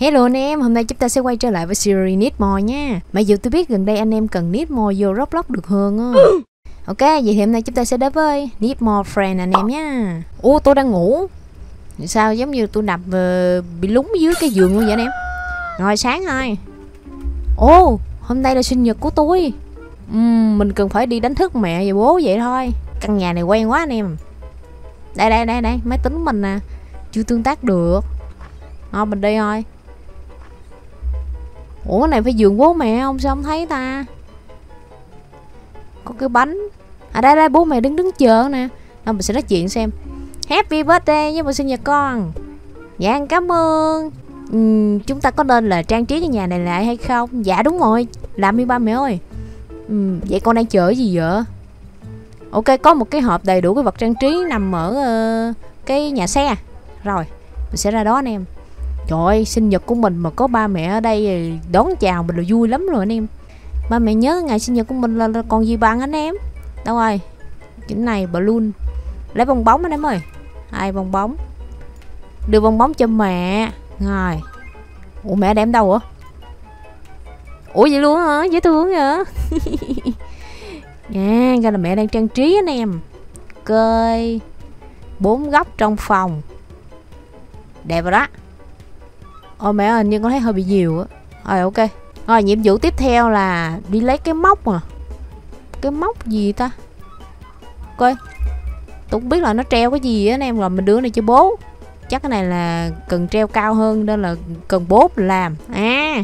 Hello anh em, hôm nay chúng ta sẽ quay trở lại với series Need More nha. Mặc dù tôi biết gần đây anh em cần Need More vô Roblox được hơn á. Ok, vậy thì hôm nay chúng ta sẽ đến với Need More Friend anh em nha. Ủa, tôi đang ngủ. Sao giống như tôi nằm uh, bị lúng dưới cái giường luôn vậy anh em? Rồi sáng thôi Ô, hôm nay là sinh nhật của tôi. Uhm, Mình cần phải đi đánh thức mẹ và bố vậy thôi. Căn nhà này quen quá anh em. Đây đây đây đây, máy tính mình nè. Chưa tương tác được. Thôi mình đi thôi. Ủa này phải giường bố mẹ không sao không thấy ta? Có cái bánh. À đây đây bố mẹ đứng đứng chờ nè. Đâu mình sẽ nói chuyện xem. Happy birthday với một sinh nhật con. Dạ cảm ơn. Ừ, Chúng ta có nên là trang trí cái nhà này lại hay không? Dạ đúng rồi. Làm đi ba mẹ ơi. Ừ, Vậy con đang chờ gì vậy? Ok có một cái hộp đầy đủ cái vật trang trí Nằm ở uh, cái nhà xe. Rồi mình sẽ ra đó anh em. Trời ơi, sinh nhật của mình mà có ba mẹ ở đây đón chào mình là vui lắm rồi anh em. Ba mẹ nhớ ngày sinh nhật của mình là, là còn gì bằng anh em? Đâu rồi? Chỗ này balloon Lấy bong bóng anh em ơi. Hai bong bóng. Đưa bong bóng cho mẹ. Rồi. Ủa mẹ đem đâu hả? Ủa vậy luôn hả? Dễ thương hả? Nha à, ra là mẹ đang trang trí anh em. Cơi Bốn góc trong phòng. Đẹp rồi đó. Ồ mẹ ơi, nhưng con thấy hơi bị nhiều á. Rồi ok. Rồi nhiệm vụ tiếp theo là đi lấy cái móc à. Cái móc gì ta? Coi. Tôi không biết là nó treo cái gì á anh em Rồi mình đưa này cho bố. Chắc cái này là cần treo cao hơn Nên là cần bố làm. À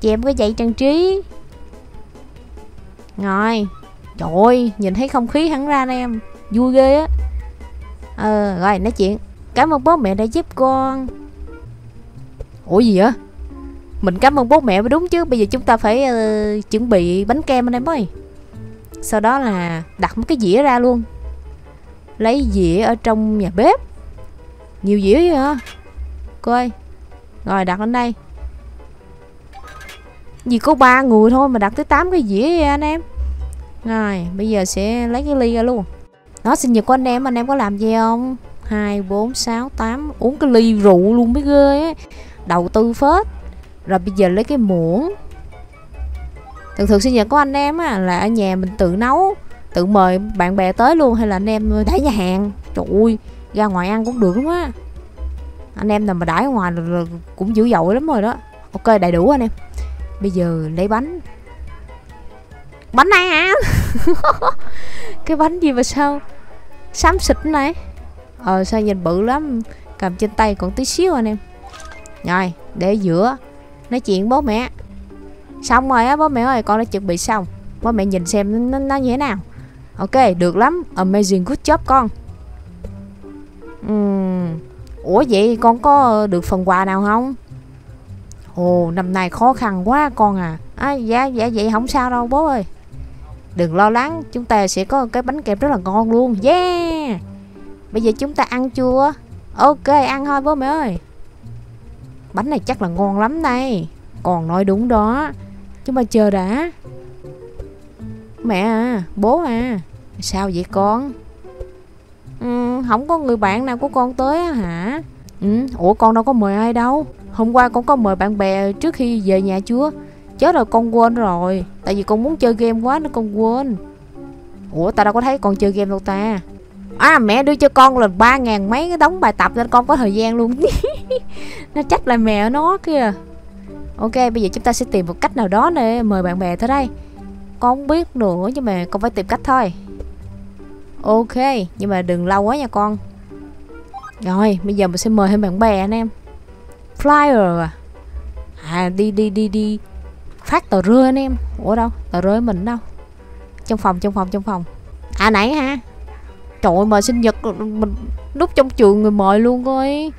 Cho em cái dây trang trí. Rồi. Trời ơi Nhìn thấy không khí hẳn ra anh em. Vui ghê á. Ờ rồi nói chuyện. Cảm ơn bố mẹ đã giúp con. Ủa gì á Mình cảm ơn bố mẹ mới đúng chứ Bây giờ chúng ta phải uh, chuẩn bị bánh kem anh em ơi. Sau đó là đặt một cái dĩa ra luôn. Lấy dĩa ở trong nhà bếp. Nhiều dĩa vậy? Hả? Coi Rồi đặt lên đây. Vì có ba người thôi mà đặt tới 8 cái dĩa vậy anh em? Rồi bây giờ sẽ lấy cái ly ra luôn. Nó sinh nhật của anh em Anh em có làm gì không? 2, 4, 6, 8 Uống cái ly rượu luôn mới ghê á đầu tư phết. Rồi bây giờ lấy cái muỗng. Thường thường sinh nhật của anh em á là ở nhà mình tự nấu tự mời bạn bè tới luôn hay là anh em đãi nhà hàng? Trời ơi ra ngoài ăn cũng được lắm á. Anh em nào mà đãi ngoài là, là cũng dữ dội lắm rồi đó. Ok đầy đủ anh em. Bây giờ lấy bánh. Bánh này hả cái bánh gì mà sao? Xám xịt này. Ờ sao nhìn bự lắm. Cầm trên tay còn tí xíu anh em rồi để giữa. Nói chuyện bố mẹ. Xong rồi á bố mẹ ơi con đã chuẩn bị xong. Bố mẹ nhìn xem nó, nó như thế nào. Ok được lắm. Amazing good job con. Uhm. ủa vậy con có được phần quà nào không? Ồ năm nay khó khăn quá con à. À dạ dạ vậy không sao đâu bố ơi. Đừng lo lắng chúng ta sẽ có cái bánh kẹp rất là ngon luôn. Yeah! Bây giờ chúng ta ăn chưa? Ok ăn thôi bố mẹ ơi. Bánh này chắc là ngon lắm đây. Còn nói đúng đó. Chúng ta chờ đã. Mẹ à, bố à. Sao vậy con? Ừ, Không có người bạn nào của con tới hả? Ừ, Ủa con đâu có mời ai đâu. Hôm qua con có mời bạn bè trước khi về nhà chưa? Chết rồi con quên rồi. Tại vì con muốn chơi game quá nên con quên. Ủa ta đâu có thấy con chơi game đâu ta. À mẹ đưa cho con là ba ngàn mấy cái đóng bài tập nên con có thời gian luôn. Nó chắc là mẹ nó kìa. Ok, bây giờ chúng ta sẽ tìm một cách nào đó để mời bạn bè tới đây. Con không biết nữa, nhưng mà con phải tìm cách thôi. Ok, nhưng mà đừng lâu quá nha con. Rồi, bây giờ mình sẽ mời thêm bạn bè anh em. Flyer à? À đi đi đi đi. Phát tờ rơi anh em. Ủa đâu? Tờ rơi mình đâu? Trong phòng trong phòng trong phòng. À nãy ha Trời ơi, mời sinh nhật, mình núp trong trường người mời luôn coi.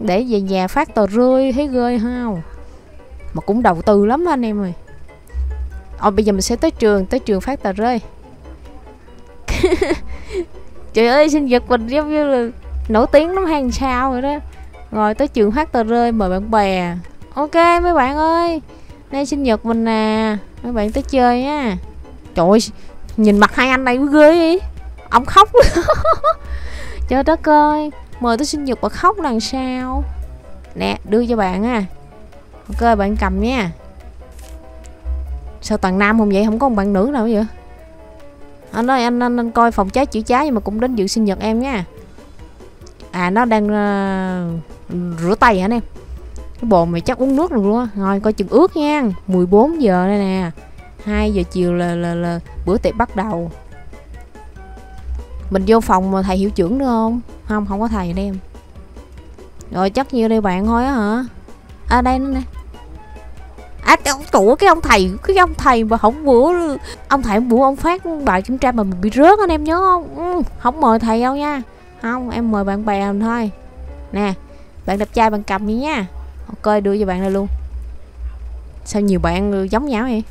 Để về nhà phát tờ rơi, thấy ghê không? Mà cũng đầu tư lắm anh em ơi. Ồ bây giờ mình sẽ tới trường Tới trường phát tờ rơi. Trời ơi, sinh nhật mình giống như là Nổi tiếng lắm hàng sao rồi đó. Rồi tới trường phát tờ rơi, mời bạn bè. Ok, mấy bạn ơi Đây sinh nhật mình nè. Mấy bạn tới chơi nha Trời ơi, Nhìn mặt hai anh này ghê ấy ông khóc trời đất ơi mời tới sinh nhật mà khóc làm sao nè đưa cho bạn à ok bạn cầm nha. Sao toàn nam không vậy? Không có một bạn nữ nào vậy? Anh ơi anh, anh, anh coi phòng cháy chữa cháy nhưng mà cũng đến dự sinh nhật em nha. À nó đang uh, rửa tay hả anh em? Cái bồn này chắc uống nước được luôn á. Rồi coi chừng ướt nha. 14 giờ đây nè. 2 giờ chiều là, là, là bữa tiệc bắt đầu. Mình vô phòng mà thầy hiệu trưởng được không? Không không có thầy anh em rồi chắc nhiều đây bạn thôi á hả? À đây nữa nè à tủ cái ông thầy cái ông thầy mà không bữa ông thầy bữa ông phát bài kiểm tra mà mình bị rớt anh em nhớ không? Ừ, không mời thầy đâu nha. Không em mời bạn bè mình thôi. Nè bạn đẹp trai bạn cầm đi nha. Ok đưa cho bạn đây luôn. Sao nhiều bạn giống nhau vậy?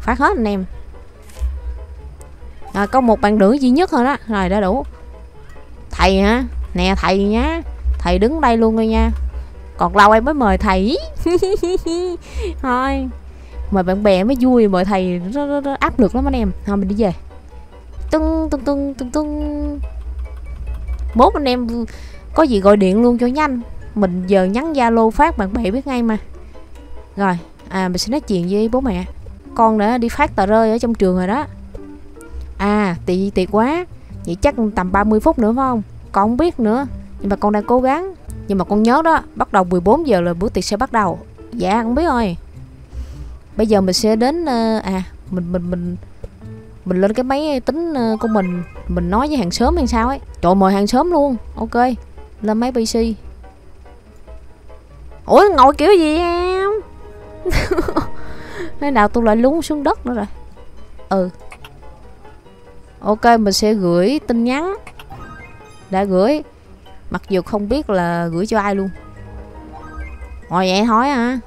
Phát hết anh em. Rồi có một bạn nữ duy nhất thôi đó. Rồi đã đủ thầy hả? Nè thầy nhá thầy đứng đây luôn rồi nha. Còn lâu em mới mời thầy. Thôi mời bạn bè mới vui mời thầy nó, nó, nó áp lực lắm anh em. Thôi mình đi về. Tưng tưng tưng tưng tưng. Mốt anh em có gì gọi điện luôn cho nhanh. Mình giờ nhắn zalo phát bạn bè biết ngay mà. Rồi à mình sẽ nói chuyện với bố mẹ. Con đã đi phát tờ rơi ở trong trường rồi đó. À tiệt tiệt quá. Vậy chắc tầm 30 phút nữa phải không? Con không biết nữa. Nhưng mà con đang cố gắng. Nhưng mà con nhớ đó, bắt đầu 14 giờ là bữa tiệc sẽ bắt đầu. Dạ không biết rồi bây giờ mình sẽ đến ờ, à mình mình mình mình lên cái máy tính ờ, của mình. Mình nói với hàng xóm hay sao ấy. Trời mời hàng xóm luôn. Ok, lên máy pc ủa, ngồi kiểu gì em? Thế nào tôi lại lún xuống đất nữa rồi. Ừ. Ok, mình sẽ gửi tin nhắn đã gửi. Mặc dù không biết là gửi cho ai luôn. Ngồi vậy thôi à.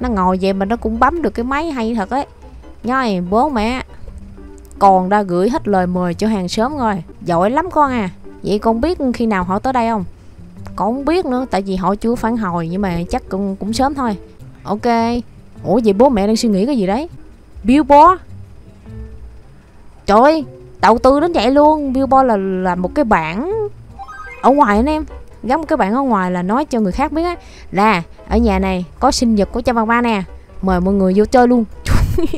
Nó ngồi vậy mà nó cũng bấm được cái máy hay thật ấy. Nhoi, bố mẹ, còn đã gửi hết lời mời cho hàng xóm rồi. Giỏi lắm con à. Vậy con biết khi nào họ tới đây không? Con không biết nữa, tại vì họ chưa phản hồi, nhưng mà chắc cũng cũng sớm thôi. Ok. Ủa, vậy bố mẹ đang suy nghĩ cái gì đấy? Billboard trời ơi đầu tư đến vậy luôn. Billboard là là một cái bảng ở ngoài anh em. Gắn một cái bảng ở ngoài là nói cho người khác biết á. Là ở nhà này có sinh nhật của cha ba ba nè. Mời mọi người vô chơi luôn.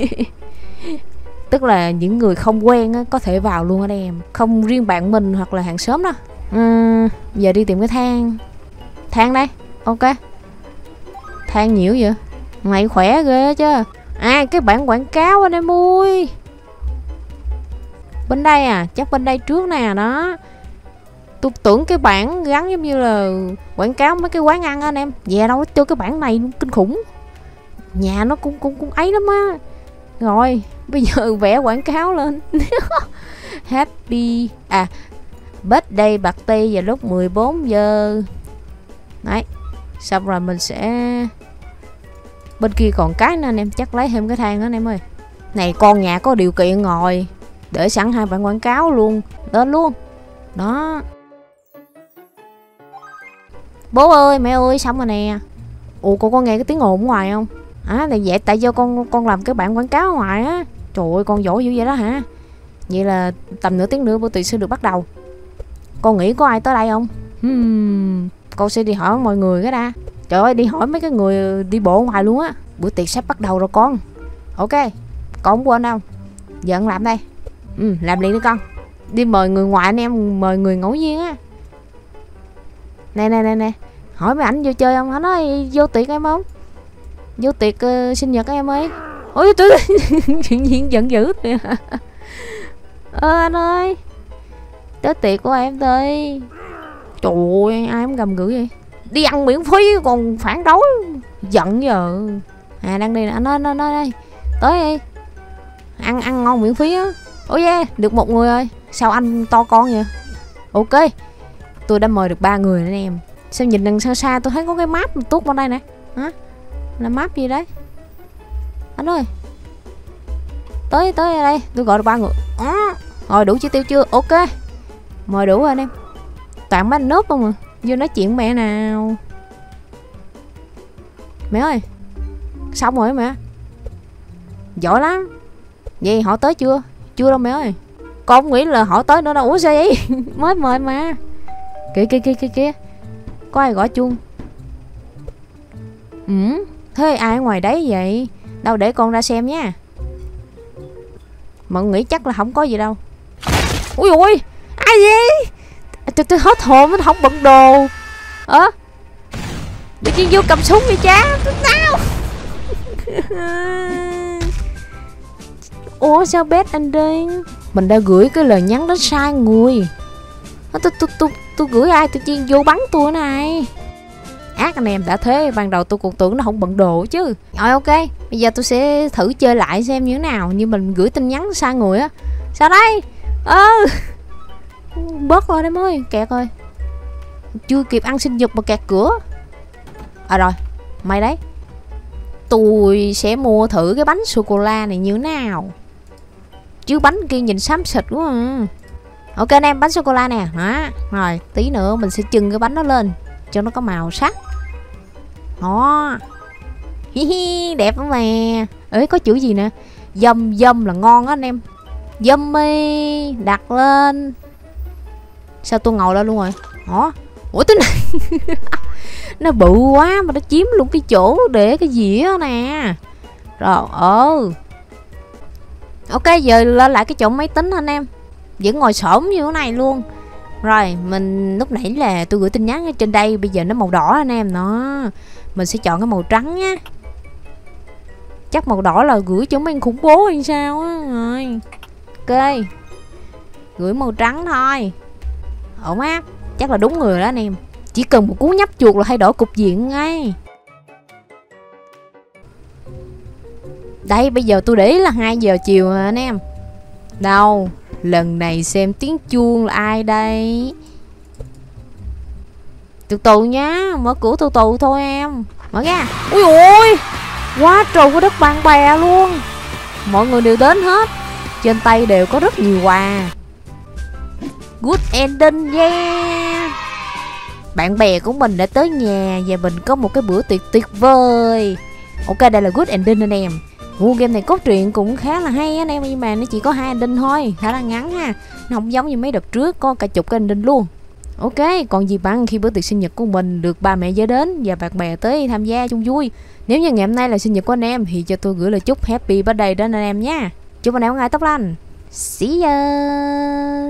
Tức là những người không quen á, có thể vào luôn ở đây em. Không riêng bạn mình hoặc là hàng xóm đó uhm, giờ đi tìm cái thang. Thang đây. Ok. Thang nhiều vậy? Mày khỏe ghê chứ. À cái bản quảng cáo anh em ơi bên đây à chắc bên đây trước nè, đó. Tôi tưởng cái bảng gắn giống như là quảng cáo mấy cái quán ăn anh em. Về đâu cho cái bảng này kinh khủng. Nhà nó cũng cũng cũng ấy lắm á. Rồi, bây giờ vẽ quảng cáo lên. Happy à birthday party vào lúc 14 giờ. Đấy, xong rồi mình sẽ, bên kia còn cái nữa anh em, chắc lấy thêm cái thang đó anh em ơi. Này, con nhà có điều kiện ngồi để sẵn hai bản quảng cáo luôn. Lên luôn. Đó. Bố ơi mẹ ơi xong rồi nè. Ủa cô có nghe cái tiếng ồn ngoài không? À là vậy tại do con con làm cái bản quảng cáo ngoài á. Trời ơi con giỏi dữ vậy đó hả? Vậy là tầm nửa tiếng nữa bữa tiệc sẽ được bắt đầu. Con nghĩ có ai tới đây không? Hmm, con sẽ đi hỏi mọi người cái đã. Trời ơi đi hỏi mấy cái người đi bộ ngoài luôn á. Bữa tiệc sắp bắt đầu rồi con. Ok con không quên đâu. Giờ làm đây ừ làm liền đi con. Đi mời người ngoại anh em mời người ngẫu nhiên á. Nè nè nè nè. Hỏi mấy ảnh vô chơi không? Anh nói vô tiệc em không? Vô tiệc uh, sinh nhật em ấy. Ôi tôi chuyện gì giận dữ ơ ờ, anh ơi. Tới tiệc của em đi trời ơi ai cũng gầm gửi vậy? Đi ăn miễn phí còn phản đối. Giận giờ. À đang đi nè. Anh ơi anh ơi đây tới đi. Ăn ăn ngon miễn phí á ôi yeah được một người ơi. Sao anh to con vậy? Ok tôi đã mời được ba người nữa em. Sao nhìn đằng xa xa tôi thấy có cái map tuốt vào đây nè? Hả? Là map gì đấy? Anh ơi. Tới tới đây tôi gọi được ba người. Ờ, à, rồi đủ chi tiêu chưa? Ok. Mời đủ rồi anh em. Toàn mấy anh nốt không à? Vô nói chuyện mẹ nào. Mẹ ơi xong rồi mẹ. Giỏi lắm. Vậy họ tới chưa? Chưa đâu mẹ ơi. Con nghĩ là họ tới nữa đâu. Ủa sao vậy? Mới mời mà. Kìa kìa kìa kìa kìa. Có ai gõ chuông? Ừ, thế ai ngoài đấy vậy? Đâu để con ra xem nha. Mọi người nghĩ chắc là không có gì đâu. Ui ui Ai vậy? Tôi, tôi hết hồn nó không bận đồ. Ơ? À, Tự nhiên vô cầm súng vậy cha? Tao. Ủa, sao bad ending Mình đã gửi cái lời nhắn đến sai người. Tôi tôi tôi tôi gửi ai? Tự nhiên vô bắn tôi này. Ác anh em đã thế, ban đầu tôi còn tưởng nó không bận đồ chứ. Rồi, ok, bây giờ tôi sẽ thử chơi lại xem như thế nào. Như mình gửi tin nhắn sai người á. Sao đây? Ơ! Ừ. bớt rồi em ơi, kẹt rồi. Chưa kịp ăn sinh nhật mà kẹt cửa. À rồi mày đấy. Tôi sẽ mua thử cái bánh sô cô la này như thế nào chứ bánh kia nhìn xám xịt quá à. ok anh em bánh sô cô la nè. Hả rồi tí nữa mình sẽ chừng cái bánh nó lên cho nó có màu sắc. Đó. Hi hi đẹp lắm nè, ấy có chữ gì nè? Dâm dâm là ngon á anh em. Dâm mi đặt lên. Sao tôi ngồi lên luôn rồi? Đó. Ủa thế này. Nó bự quá mà nó chiếm luôn cái chỗ để cái dĩa nè. Rồi ờ ok, giờ lên lại cái chỗ máy tính anh em. Vẫn ngồi xổm như thế này luôn. Rồi, mình lúc nãy là tôi gửi tin nhắn ở trên đây, bây giờ nó màu đỏ anh em. Nó mình sẽ chọn cái màu trắng nhé. chắc màu đỏ là gửi cho mấy khủng bố hay sao á. Rồi, ok. Gửi màu trắng thôi. Ổn áp chắc là đúng người đó anh em. Chỉ cần một cú nhấp chuột là thay đổi cục diện ngay. Đây bây giờ tôi để ý là 2 giờ chiều rồi anh em. Đâu, lần này xem tiếng chuông là ai đây? Từ từ nhá, mở cửa từ từ thôi em. Mở ra. Ui ôi quá trời có đất bạn bè luôn. Mọi người đều đến hết. Trên tay đều có rất nhiều quà. Good ending, yeah. Bạn bè của mình đã tới nhà và mình có một cái bữa tiệc tuyệt vời. Ok, đây là good ending anh em. Vụ game này cốt truyện cũng khá là hay anh em nhưng mà nó chỉ có hai ending thôi khá là ngắn ha nó không giống như mấy đợt trước có cả chục cái ending luôn Ok, còn gì bằng khi bữa tiệc sinh nhật của mình được ba mẹ giới đến và bạn bè tới tham gia chung vui. Nếu như ngày hôm nay là sinh nhật của anh em thì cho tôi gửi lời chúc happy birthday đến anh em nha. Chúc anh em ngày tóc lành. See ya.